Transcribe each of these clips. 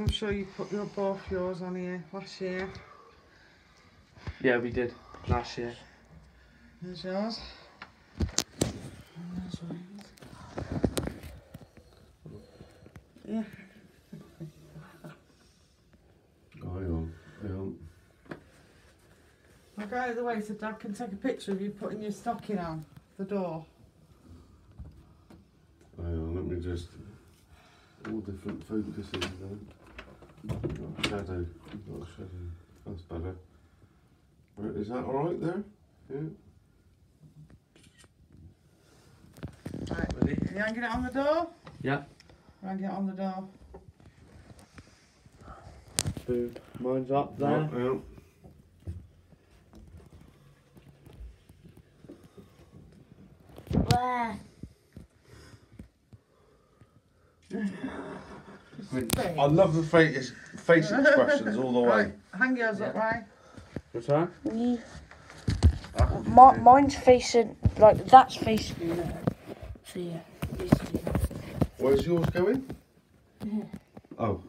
I'm sure you put your both yours on here last year. Yeah, we did last year. There's yours. And there's Yeah. Oh, hang on, hang on. I'll go out of the way so Dad can take a picture of you putting your stocking on the door. Hang on, let me just. All different focuses then. Got a shadow, got a shadow. That's better. Right, is that alright there? Yeah. Right. Ready? You hanging it on the door? Yeah. Hanging it on the door. Boom. Mine's up there. hang on. Where? I love the face, face expressions all the way. Hang yours up, right? What's that? Me. I can do My, mine's facing like that's facing there. So yeah. Where's yours going? Oh. oh.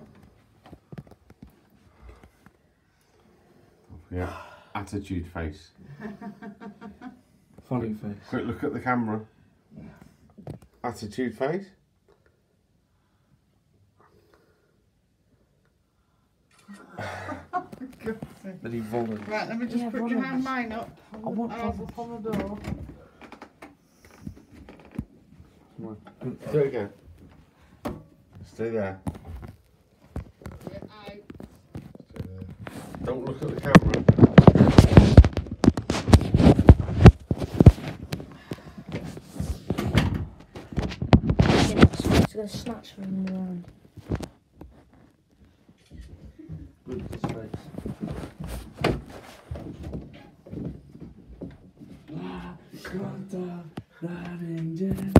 Yeah, attitude face. Funny face. Quick look at the camera. Attitude face. Then he vomited. Right, let me just Yeah, put one your hand mine up. I want Ours up on the door. Do it again. Stay there. Yeah, aye. Stay there. Don't look at the camera. It's, it's gonna snatch from the line. Quanta, Raringen.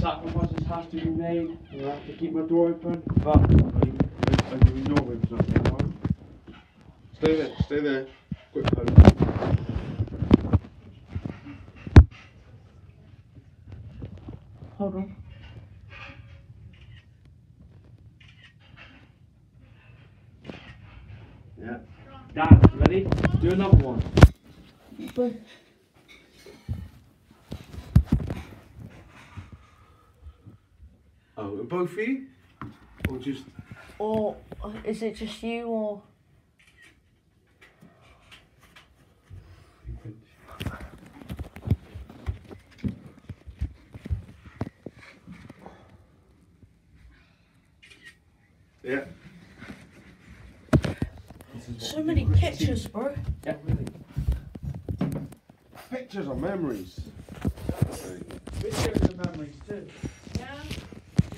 Sacrifices have to be made. I have to keep my door open, but I, I, I know it's not going. Stay there. Stay there. Quick pose. Hold on. Yeah. Dan, ready? Do another one. But Oh, both of you? Or just. or uh, is it just you or? Yeah. So many pictures, bro. Yeah, really. Pictures are memories. Videos and memories too. Yeah.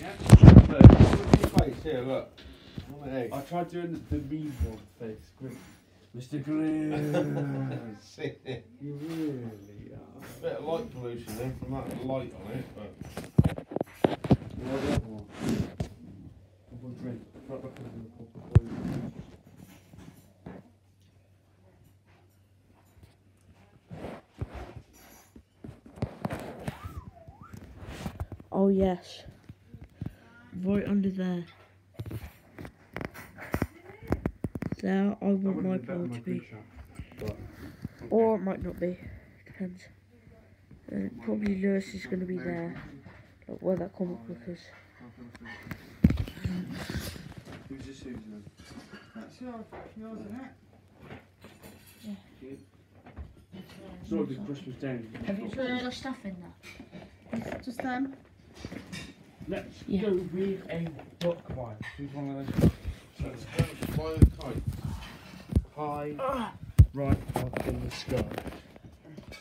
Yeah. Look face here, look. What an egg. I tried doing the, the meme one face. Grim. Mr. Grimm. See it. you really are. Bit of light pollution there from that light on it, but. What the other one? One drink. Right back in the Oh yes. Right under there. There, I I want would've my been better pole my to be, group chat, but or it might not be. Depends. Uh, probably Lewis is going to be there, like where that comic book is. Who's this Susan? That's yours. Yours, isn't it? It's not the Christmas Day. Have you put your stuff in there? Just them. Let's Yeah. go with a book. Why? Who's one of those? So it's going to fly a kite. High, right up in the sky.